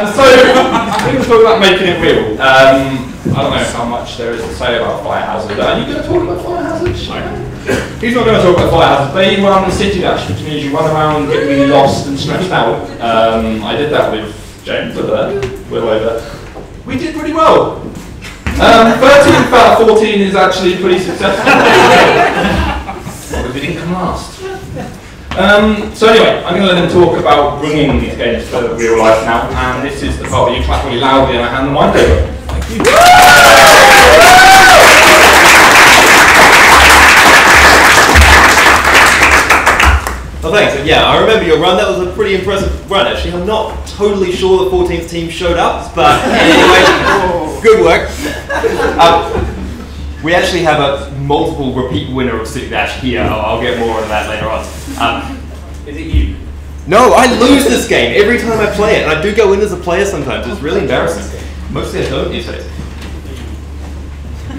and so we were talking about making it real. Um, I don't know how much there is to say about Fire Hazard. Are you going to talk about Fire Hazard? He's not going to talk about Fire Hazard, but he run City Dash, which means you run around, get really lost and stressed out. Um, I did that with James over there, Will over. We did pretty well. Um, 13 out of 14 is actually pretty successful. If we didn't come last? Um, so anyway, I'm going to let them talk about bringing these games to real life now, and this is the part where you clap really loudly and I hand the mic over. Oh, thanks. And yeah, I remember your run. That was a pretty impressive run, actually. I'm not totally sure the 14th team showed up, but anyway, good work. Um, we actually have a multiple repeat winner of City Dash here. I'll, I'll get more on that later on. Um, is it you? No, I lose this game every time I play it, and I do go in as a player sometimes. It's really embarrassing. Mostly I don't these days.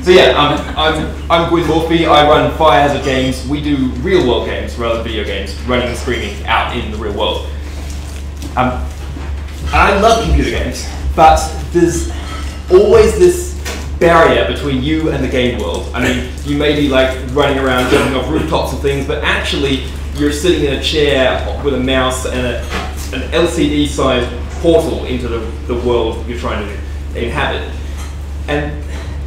So yeah, um, I'm, I'm Gwyn Morfey. I run Fire Hazard Games. We do real world games rather than video games, running and screaming out in the real world. Um, I love computer games, but there's always this barrier between you and the game world. I mean, you may be like running around jumping off rooftops and things, but actually you're sitting in a chair with a mouse and a, an LCD-sized portal into the, the world you're trying to inhabit. And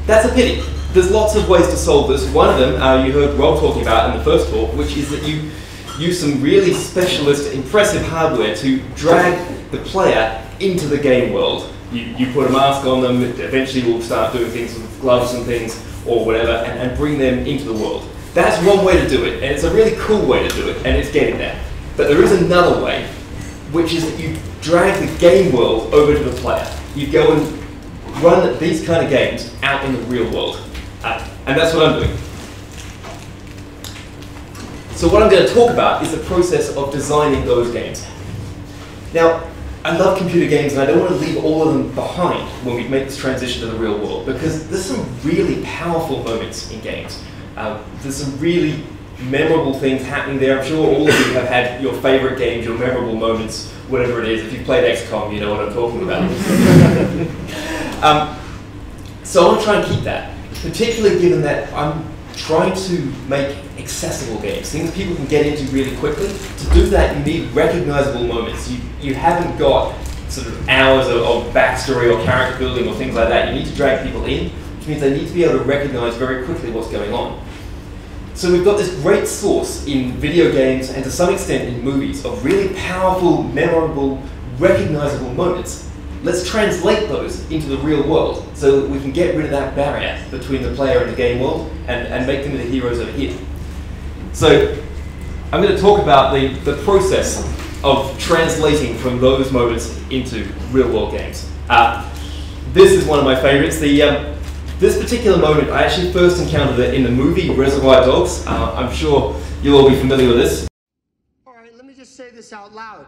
that's a pity. There's lots of ways to solve this. One of them uh, you heard Rob talking about in the first talk, which is that you use some really specialist, impressive hardware to drag the player into the game world. You, you put a mask on them, eventually we'll start doing things with gloves and things or whatever, and, and bring them into the world. That's one way to do it, and it's a really cool way to do it, and it's getting there. But there is another way, which is that you drag the game world over to the player. You go and run these kind of games out in the real world. Uh, and that's what I'm doing. So what I'm going to talk about is the process of designing those games. Now, I love computer games and I don't want to leave all of them behind when we make this transition to the real world because there's some really powerful moments in games. Uh, there's some really memorable things happening there. I'm sure all of you have had your favorite games, your memorable moments, whatever it is. If you've played XCOM, you know what I'm talking about. um, so I want to try and keep that, particularly given that I'm trying to make accessible games, things people can get into really quickly. To do that, you need recognizable moments. You, you haven't got sort of hours of, of backstory or character building or things like that. You need to drag people in, which means they need to be able to recognize very quickly what's going on. So we've got this great source in video games and to some extent in movies of really powerful, memorable, recognizable moments. Let's translate those into the real world so that we can get rid of that barrier between the player and the game world and, and make them the heroes over here. So I'm going to talk about the, the process of translating from those moments into real world games. Uh, this is one of my favorites. The, um, this particular moment, I actually first encountered it in the movie Reservoir Dogs. Uh, I'm sure you'll all be familiar with this. All right, let me just say this out loud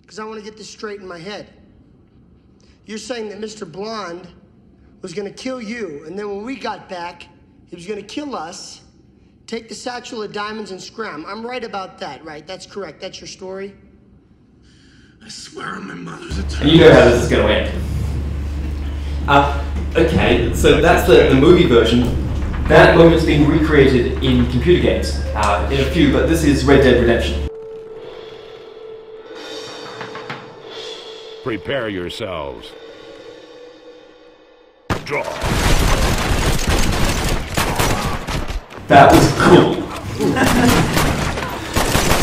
because I want to get this straight in my head. You're saying that Mr. Blonde was going to kill you, and then when we got back, he was going to kill us, take the satchel of diamonds, and scram. I'm right about that, right? That's correct. That's your story? I swear on my mother's a And you know how this is going to end. Uh, okay, so that's the, the movie version. That moment's been recreated in computer games, uh, in a few, but this is Red Dead Redemption. Prepare yourselves. Draw. That was cool.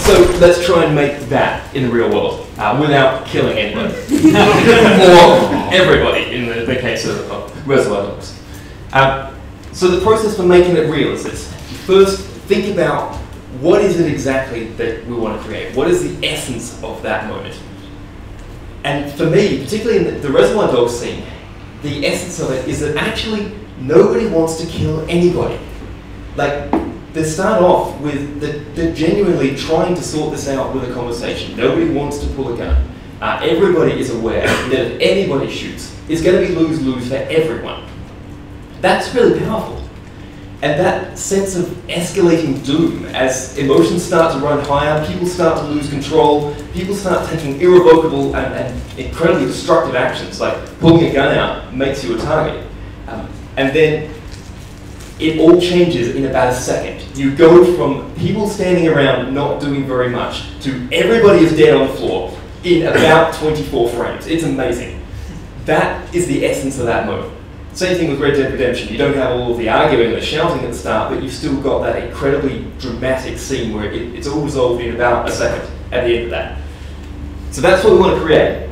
so let's try and make that in the real world uh, without killing anyone. or everybody in the, the case of, of Reservoir Dogs. Um, so the process for making it real is this. First, think about what is it exactly that we want to create? What is the essence of that moment? And for me, particularly in the, the Reservoir Dogs scene, the essence of it is that actually nobody wants to kill anybody. Like, they start off with the, they're genuinely trying to sort this out with a conversation. Nobody wants to pull a gun. Uh, everybody is aware that if anybody shoots, it's going to be lose-lose for everyone. That's really powerful. And that sense of escalating doom as emotions start to run higher, people start to lose control, people start taking irrevocable and, and incredibly destructive actions, like pulling a gun out makes you a target. Um, and then it all changes in about a second. You go from people standing around not doing very much to everybody is dead on the floor in about 24 frames. It's amazing. That is the essence of that mode. Same thing with Red Dead Redemption. You don't have all the arguing and the shouting at the start, but you've still got that incredibly dramatic scene where it, it's all resolved in about a second at the end of that. So that's what we want to create.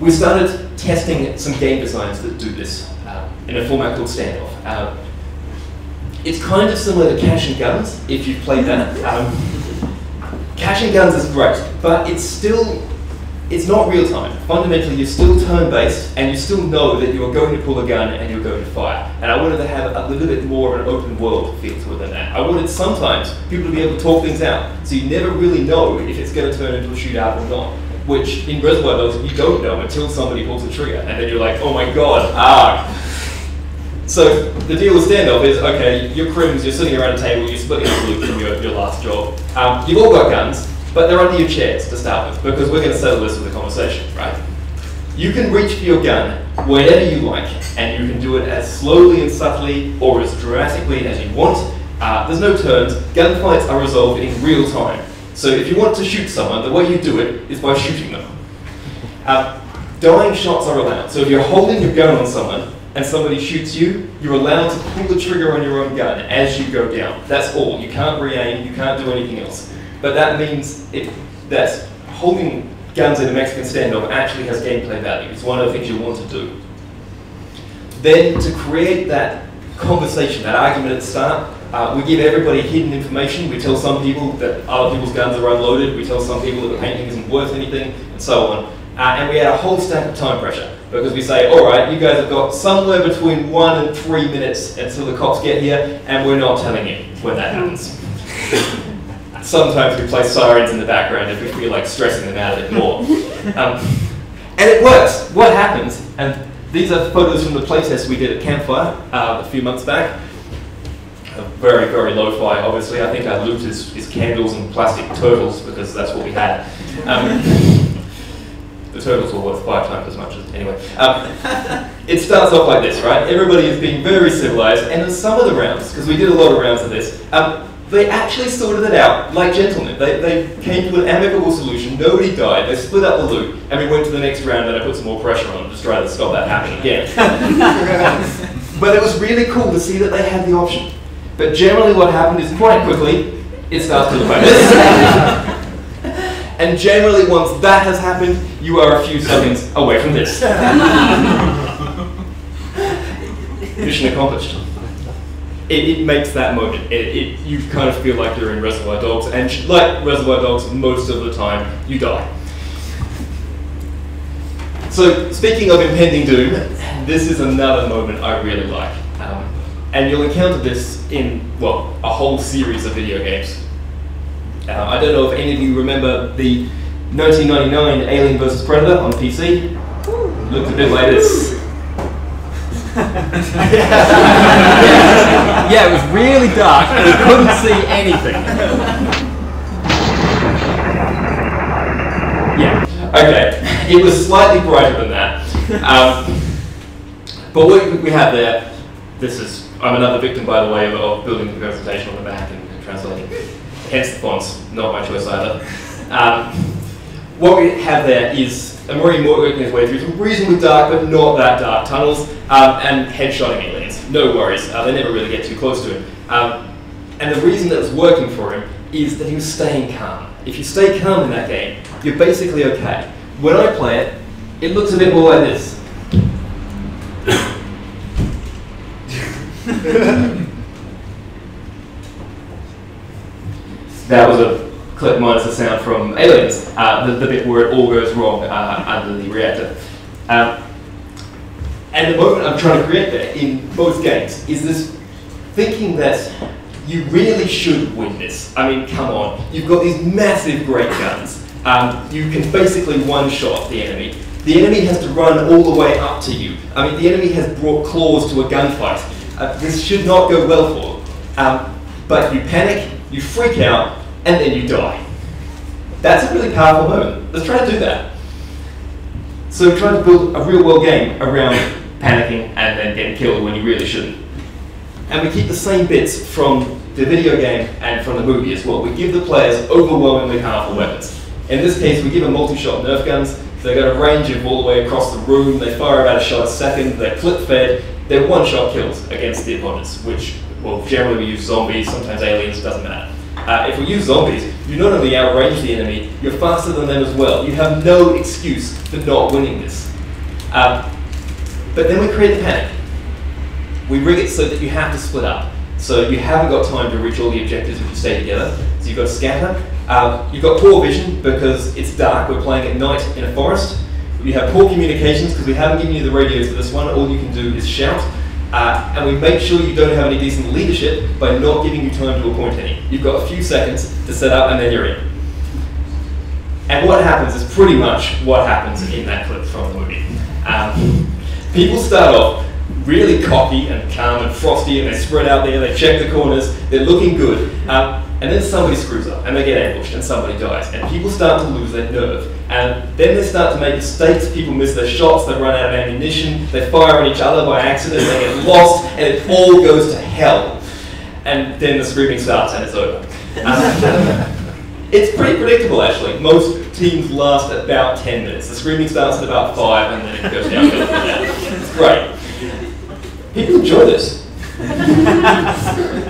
We started testing some game designs that do this uh, in a format called Standoff. Uh, it's kind of similar to Cash and Guns, if you've played that. Um, Cash and Guns is great, but it's still it's not real time. Fundamentally, you're still turn based and you still know that you're going to pull a gun and you're going to fire. And I wanted to have a little bit more of an open world feel to it than that. I wanted sometimes people to be able to talk things out so you never really know if it's going to turn into a shootout or not. Which in Reservoir Dogs, you don't know until somebody pulls a trigger and then you're like, oh my god, ah. So the deal with standoff is okay, you're crims, you're sitting around a table, you're splitting up loot from your, your last job. Um, you've all got guns, but they're under your chairs to start with, because we're going to settle this with a conversation, right? You can reach for your gun whenever you like, and you can do it as slowly and subtly or as dramatically as you want. Uh, there's no turns. Gunfights are resolved in real time. So if you want to shoot someone, the way you do it is by shooting them. Uh, dying shots are allowed. So if you're holding your gun on someone and somebody shoots you, you're allowed to pull the trigger on your own gun as you go down. That's all. You can't re-aim, you can't do anything else. But that means it, that holding guns in a Mexican standoff actually has gameplay value. It's one of the things you want to do. Then to create that conversation, that argument at the start, uh, we give everybody hidden information. We tell some people that other people's guns are unloaded. We tell some people that the painting isn't worth anything, and so on. Uh, and we add a whole stack of time pressure because we say, all right, you guys have got somewhere between one and three minutes until the cops get here, and we're not telling you when that happens. Sometimes we play sirens in the background if we feel like stressing them out a bit more. Um, and it works. What happens, and these are photos from the playtest we did at Campfire uh, a few months back. Very, very lo-fi, obviously. I think our loot is, is candles and plastic turtles because that's what we had. Um, the turtles were worth five times as much as, anyway. Um, it starts off like this, right? Everybody is being very civilized, and in some of the rounds, because we did a lot of rounds of this, um, they actually sorted it out like gentlemen. They, they came to an amicable solution, nobody died, they split up the loot, and we went to the next round and I put some more pressure on to try to stop that happening again. but it was really cool to see that they had the option. But generally what happened is quite quickly, it starts to look like this. and generally once that has happened, you are a few seconds away from this. Mission accomplished it, it, makes that moment. It, it, you kind of feel like you're in Reservoir Dogs, and like Reservoir Dogs, most of the time you die. So, speaking of impending doom, this is another moment I really like. Um, and you'll encounter this in, well, a whole series of video games. Uh, I don't know if any of you remember the 1999 Alien vs. Predator on PC. Looked a bit like this. yeah, it was really dark and you couldn't see anything. Yeah. Okay. It was slightly brighter than that. Um, but what we have there, this is, I'm another victim, by the way, of, of building the presentation on the back and, and translating. Hence the fonts, not my choice either. Um, what we have there is a marine working his way through some reasonably dark, but not that dark tunnels, um, and headshotting aliens. No worries, uh, they never really get too close to him. Um, and the reason that it's working for him is that he was staying calm. If you stay calm in that game, you're basically okay. When I play it, it looks a bit more like this. that was a clip minus the sound from Aliens, uh, the, the, bit where it all goes wrong uh, under the reactor. Um, and the moment I'm trying to create there in both games is this thinking that you really should win this. I mean, come on. You've got these massive great guns. Um, you can basically one-shot the enemy. The enemy has to run all the way up to you. I mean, the enemy has brought claws to a gunfight. Uh, this should not go well for them. Um, but you panic, you freak out, and then you die. That's a really powerful moment. Let's try to do that. So we're trying to build a real world game around panicking and then getting killed when you really shouldn't. And we keep the same bits from the video game and from the movie as well. We give the players overwhelmingly powerful weapons. In this case, we give them multi-shot Nerf guns. So they've got a range of all the way across the room. They fire about a shot a second. They're clip-fed. They're one-shot kills against the opponents, which, well, generally we use zombies, sometimes aliens, doesn't matter. Uh, if we use zombies, you not only outrange the enemy, you're faster than them as well. You have no excuse for not winning this. Um, but then we create the panic. We rig it so that you have to split up. So you haven't got time to reach all the objectives if you stay together. So you've got to scatter. Um, you've got poor vision because it's dark. We're playing at night in a forest. You have poor communications because we haven't given you the radios for this one. All you can do is shout. Uh, and we make sure you don't have any decent leadership by not giving you time to appoint any. You've got a few seconds to set up and then you're in. And what happens is pretty much what happens in that clip from the movie. Um, people start off really cocky and calm and frosty and they spread out there, they check the corners, they're looking good. Um, and then somebody screws up and they get ambushed and somebody dies. And people start to lose their nerve. And then they start to make mistakes, people miss their shots, they run out of ammunition, they fire on each other by accident, they get lost, and it all goes to hell. And then the screaming starts and it's over. Um, it's pretty predictable actually. Most teams last about 10 minutes. The screaming starts at about 5 and then it goes down. It's great. People enjoy this.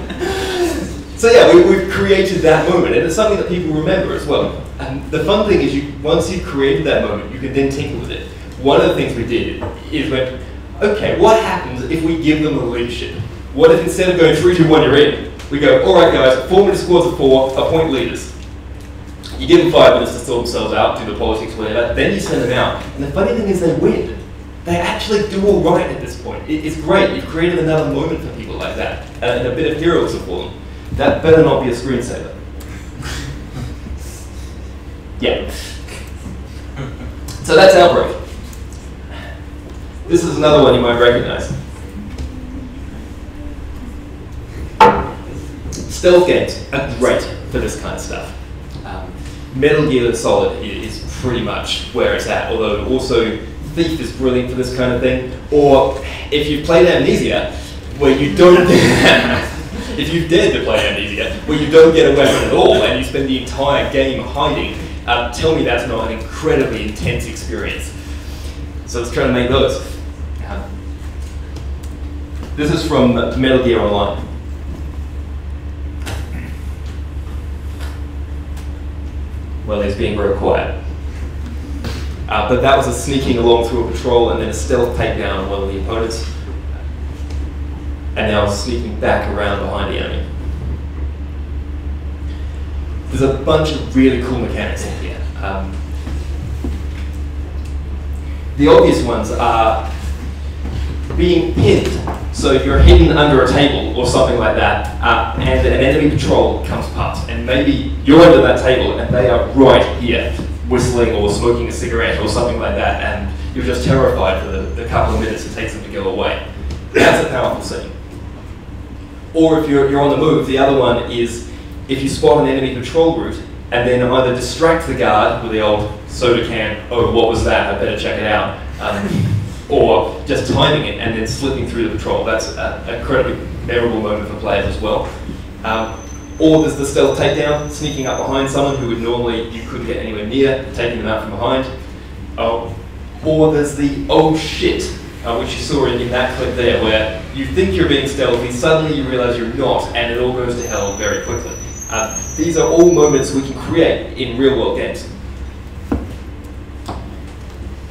So yeah, we, we've created that moment, and it's something that people remember as well. And the fun thing is, you once you've created that moment, you can then tinker with it. One of the things we did is went, okay, what happens if we give them a leadership? What if instead of going three, two, one, you're in, we go, all right, guys, four minute squads of four, appoint leaders. You give them five minutes to sort themselves out, do the politics, whatever. Then you send them out, and the funny thing is, they win. They actually do all right at this point. It, it's great. You've created another moment for people like that, and a bit of heroism for them. That better not be a screensaver. yeah. So that's Outbreak. This is another one you might recognize. Stealth games are great for this kind of stuff. Um, Metal Gear Solid is pretty much where it's at, although also Thief is brilliant for this kind of thing. Or if you've played Amnesia, where you don't. if you've dared to play Amnesia, where you don't get a weapon at all and you spend the entire game hiding, uh, tell me that's not an incredibly intense experience. So let's try to make those. Um, this is from Metal Gear Online. Well, he's being very quiet. Uh, but that was a sneaking along through a patrol and then a stealth takedown on one of the opponents. And now sneaking back around behind the enemy. There's a bunch of really cool mechanics in here. Um, the obvious ones are being pinned. So you're hidden under a table or something like that, uh, and an enemy patrol comes past, and maybe you're under that table and they are right here, whistling or smoking a cigarette or something like that, and you're just terrified for the, the couple of minutes it takes them to go away. That's a powerful scene. Or if you're, you're on the move, the other one is if you spot an enemy patrol route and then either distract the guard with the old soda can, oh, what was that? I better check it out. Um, or just timing it and then slipping through the patrol. That's an incredibly memorable moment for players as well. Um, or there's the stealth takedown, sneaking up behind someone who would normally you couldn't get anywhere near, taking them out from behind. Oh, or there's the oh shit, uh, which you saw in, in that clip there, where you think you're being stealthy, suddenly you realize you're not, and it all goes to hell very quickly. Uh, these are all moments we can create in real world games.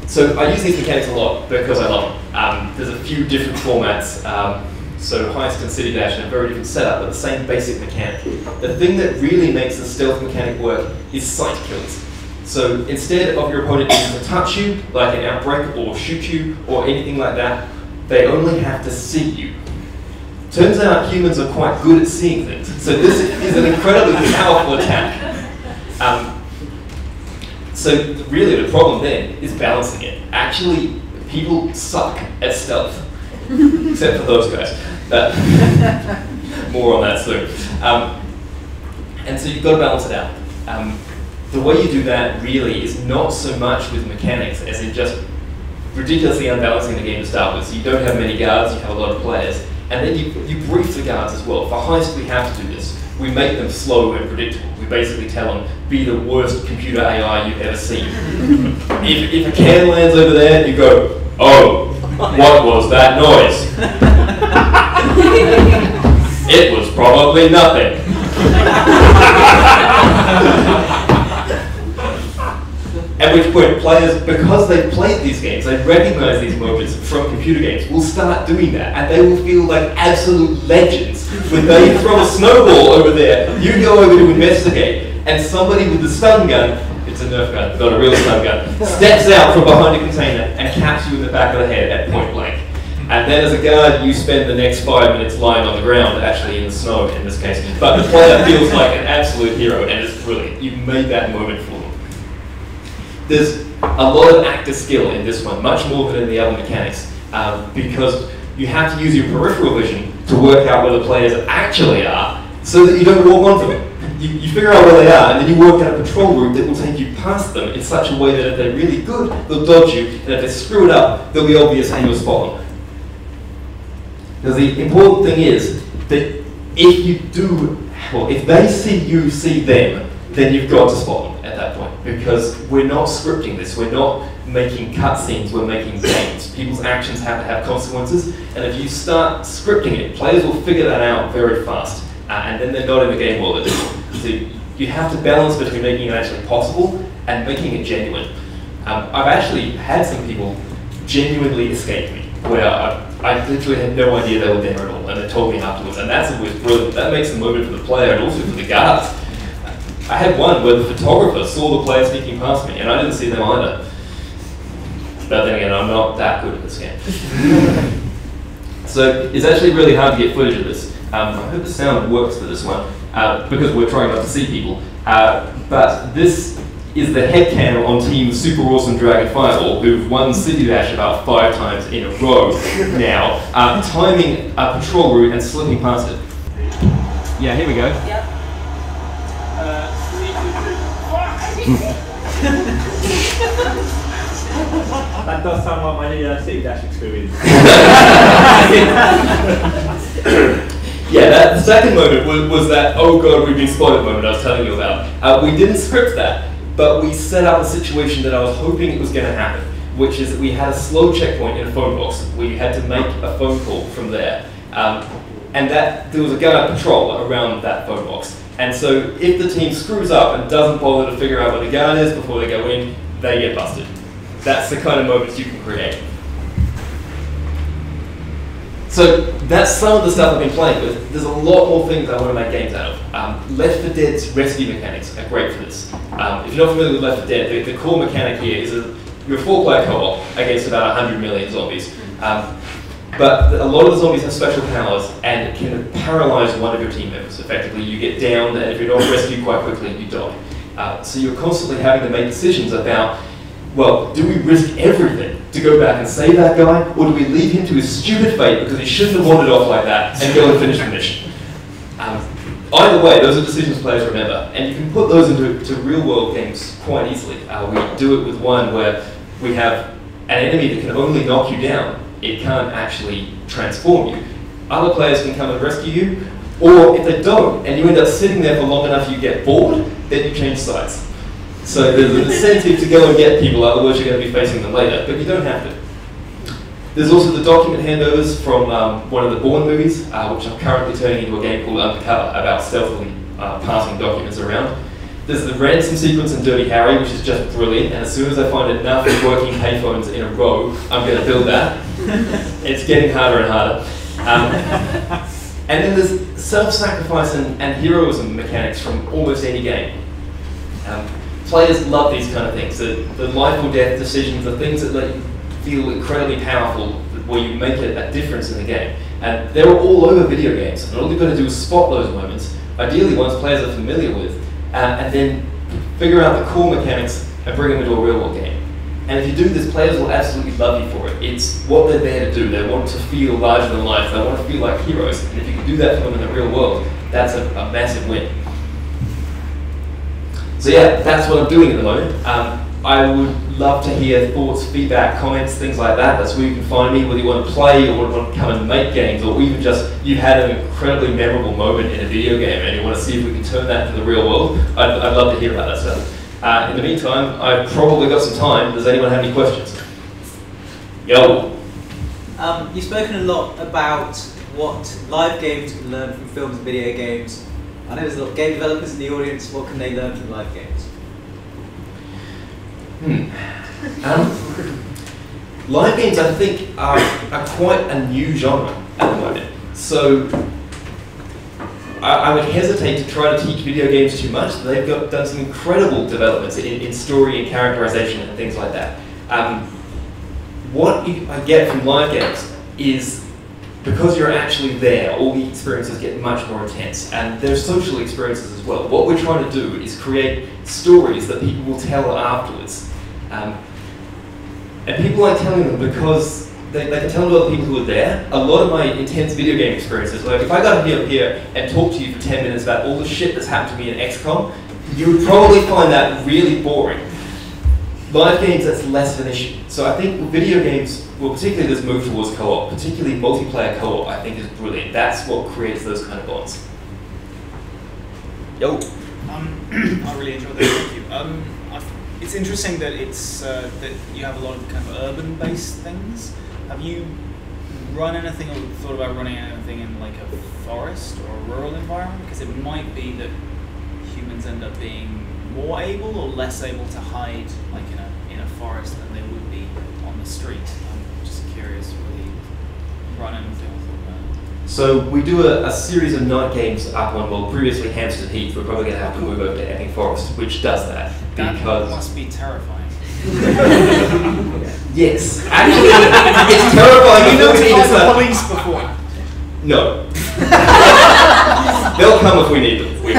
So I use these mechanics a lot because I love them. Um, there's a few different formats. Um, so Heist and City Dash in a very different setup, but the same basic mechanic. The thing that really makes the stealth mechanic work is sight kills. So instead of your opponent needing to touch you, like an outbreak, or shoot you, or anything like that, they only have to see you. Turns out humans are quite good at seeing things. So this is an incredibly powerful attack. Um, so really the problem then is balancing it. Actually, people suck at stealth, except for those guys. More on that soon. Um, and so you've got to balance it out. Um, the way you do that really is not so much with mechanics as in just ridiculously unbalancing the game to start with. So you don't have many guards, you have a lot of players. And then you, you brief the guards as well. For heist, we have to do this. We make them slow and predictable. We basically tell them, be the worst computer AI you've ever seen. if, if a can lands over there, you go, oh, what was that noise? it was probably nothing. At which point, players, because they've played these games, they recognize these moments from computer games, will start doing that, and they will feel like absolute legends when they throw a snowball over there. You go over to investigate, and somebody with a stun gun, it's a Nerf gun, not a real stun gun, steps out from behind a container and caps you in the back of the head at point blank. And then as a guard, you spend the next five minutes lying on the ground, actually in the snow in this case. But the player feels like an absolute hero, and it's brilliant. You've made that moment for them. There's a lot of actor skill in this one, much more than in the other mechanics, um, because you have to use your peripheral vision to work out where the players actually are, so that you don't walk onto them. You, you figure out where they are, and then you work out a patrol route that will take you past them in such a way that if they're really good, they'll dodge you, and if they screw it up, they'll be obvious and you'll spot them. Because the important thing is that if you do, well, if they see you see them, then you've got to spot them. Because we're not scripting this, we're not making cutscenes, we're making games. People's actions have to have consequences, and if you start scripting it, players will figure that out very fast, uh, and then they're not in the game world they're. So you have to balance between making it actually possible and making it genuine. Um, I've actually had some people genuinely escape me, where I, I literally had no idea they were there at all, and they told me afterwards, and that's always brilliant. That makes the moment for the player and also for the guards. I had one where the photographer saw the player sneaking past me, and I didn't see them either. But then again, I'm not that good at this game. so it's actually really hard to get footage of this. Um, I hope the sound works for this one, uh, because we're trying not to see people. Uh, but this is the headcam on Team Super Awesome Dragon Fireball, who've won City Dash about five times in a row now, uh, timing a patrol route and slipping past it. Yeah, here we go. Yep. That does sound like my uh, City Dash experience. Yeah, that the second moment was, was that oh god we've been spotted moment I was telling you about. Uh, we didn't script that, but we set up a situation that I was hoping it was going to happen, which is that we had a slow checkpoint in a phone box you had to make a phone call from there, um, and that there was a guard patrol around that phone box. And so if the team screws up and doesn't bother to figure out where the gun is before they go in, they get busted. That's the kind of moments you can create. So that's some of the stuff I've been playing with. There's a lot more things I want to make games out of. Um, Left 4 Dead's rescue mechanics are great for this. Um, if you're not familiar with Left 4 Dead, the, the core mechanic here is a, you're a four-player co-op against about 100 million zombies. Um, but a lot of the zombies have special powers and can paralyze one of your team members. Effectively, you get down, and if you're not rescued quite quickly, you die. Uh, so you're constantly having to make decisions about well, do we risk everything to go back and save that guy, or do we leave him to his stupid fate because he shouldn't have wandered off like that and go and finish the mission? Um, either way, those are decisions players remember, and you can put those into to real-world games quite easily. Uh, we do it with one where we have an enemy that can only knock you down; it can't actually transform you. Other players can come and rescue you, or if they don't, and you end up sitting there for long enough, you get bored, then you change sides. So there's an incentive to go and get people, otherwise you're going to be facing them later, but you don't have to. There's also the document handovers from um, one of the Bourne movies, uh, which I'm currently turning into a game called Undercover, about stealthily uh, passing documents around. There's the ransom sequence in Dirty Harry, which is just brilliant, and as soon as I find enough working payphones in a row, I'm going to build that. it's getting harder and harder. Um, and then there's self-sacrifice and, and heroism mechanics from almost any game. Um, players love these kind of things. The, the life or death decisions, the things that let you feel incredibly powerful, where you make a, a difference in the game. And they're all over video games. And all you've got to do is spot those moments, ideally ones players are familiar with, uh, and then figure out the core mechanics and bring them into a real world game. And if you do this, players will absolutely love you for it. It's what they're there to do. They want to feel larger than life. They want to feel like heroes. And if you can do that for them in the real world, that's a, a massive win. So yeah, that's what I'm doing at the moment. Um, I would love to hear thoughts, feedback, comments, things like that. That's where you can find me, whether you want to play or want to come and make games, or even just you've had an incredibly memorable moment in a video game and you want to see if we can turn that to the real world. I'd, I'd love to hear about that stuff. Uh, in the meantime, I've probably got some time. Does anyone have any questions? Yo. Um, you've spoken a lot about what live games can learn from films and video games. I know there's a lot of game developers in the audience. What can they learn from live games? Hmm. Um, live games, I think, are, are quite a new genre at the moment. So I, I would hesitate to try to teach video games too much. They've got done some incredible developments in, in story and characterization and things like that. Um, what you- I get from live games is because you're actually there, all the experiences get much more intense, and there's social experiences as well. What we're trying to do is create stories that people will tell afterwards. Um, and people aren't telling them because they, they can tell other people who are there. A lot of my intense video game experiences, like if I got to be up here and talk to you for 10 minutes about all the shit that's happened to me in XCOM, you would probably find that really boring. Live games, that's less of an issue. So I think video games, well, particularly this move towards co-op, particularly multiplayer co-op, I think is brilliant. That's what creates those kind of bonds. Yo. Um, I really enjoyed that. Thank you. Um, I f- it's interesting that it's uh, that you have a lot of kind of urban-based things. Have you run anything or thought about running anything in like a forest or a rural environment? Because it might be that humans end up being more able or less able to hide like in a in a forest than they would be on the street. I'm just curious whether you run anything. So we do a, a series of night games up on, well, previously Hampstead Heath. We're probably going to have to move over to Epping Forest, which does that. That must be terrifying. Yes, actually, it's terrifying. You know if we to need call the police before. No. They'll come if we need them. We.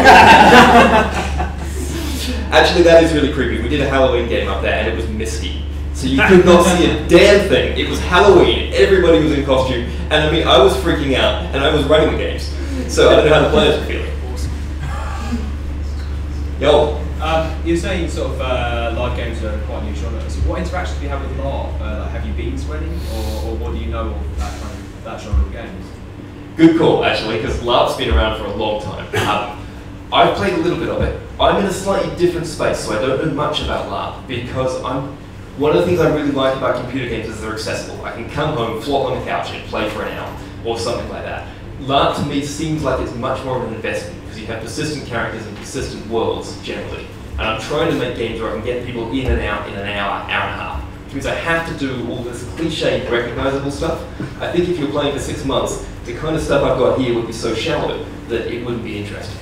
Actually, that is really creepy. We did a Halloween game up there, and it was misty. So you could not see a damn thing. It was Halloween. Everybody was in costume. And I mean, I was freaking out, and I was running the games. So I don't know how the players were feeling. Yo. Um, you're saying sort of uh, live games are quite new genre. So what interactions do you have with LARP? Uh, like, have you been to any, or, or what do you know of that kind of that genre of games? Good call, actually, because LARP's been around for a long time. Um, I've played a little bit of it. I'm in a slightly different space, so I don't know much about LARP because I'm. One of the things I really like about computer games is they're accessible. I can come home, flop on the couch, and play for an hour or something like that. LARP to me seems like it's much more of an investment because you have persistent characters and persistent worlds generally. And I'm trying to make games where I can get people in and out in an hour, hour and a half. Because I have to do all this cliche, recognizable stuff. I think if you're playing for six months, the kind of stuff I've got here would be so shallow that it wouldn't be interesting.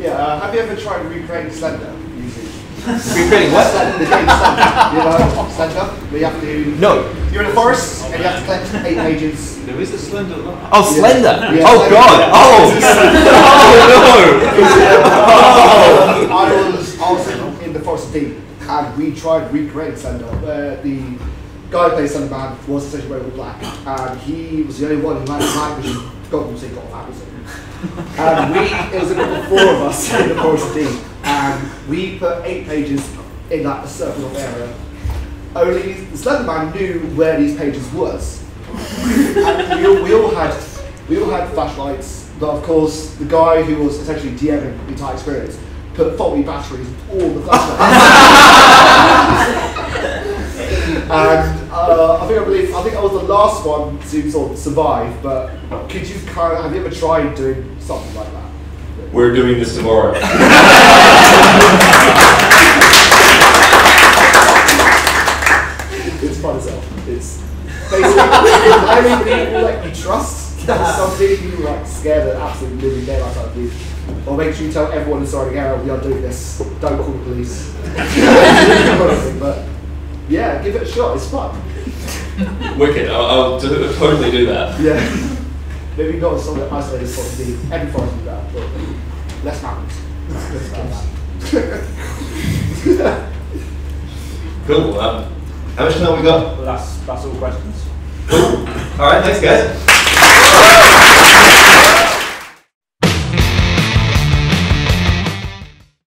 Yeah, uh, have you ever tried recreating Slender? Recreating what? Slender, the game Slender. You know Slender? Where you have to. No. You're in a forest and you have to collect eight pages. There is a Slender. Oh, Slender! Yeah, oh, Slender. God! Oh! oh, no! I was I was in, in the forest deep and we tried recreating Slender where uh, the guy who plays Slender Man was essentially wearing black and he was the only one who had night vision goggles he got that was it. And we it was a group of four of us in the forest deep and we put eight pages in that circle of area. Only the Slender Man knew where these pages was. and we all, we all had we all had flashlights, but of course the guy who was essentially DMing the entire experience put faulty batteries in all the flashlights. and uh, I think I believe I think I was the last one to sort of survive. But could you kind of have you ever tried doing something like that? We're doing this tomorrow. It's fun as hell. It's basically only people that you trust. There's some people who like scare the absolute living daylights out of you. Or make sure you tell everyone inside the area we are doing this. Don't call the police. but yeah, give it a shot. It's fun. Wicked. I'll, I'll do, totally do that. Yeah. Maybe go on some isolated spot to be every forest do that, but less mountains. Less about that. Cool. Um, How much time we got? Well, that's that's all questions. All right, thanks guys.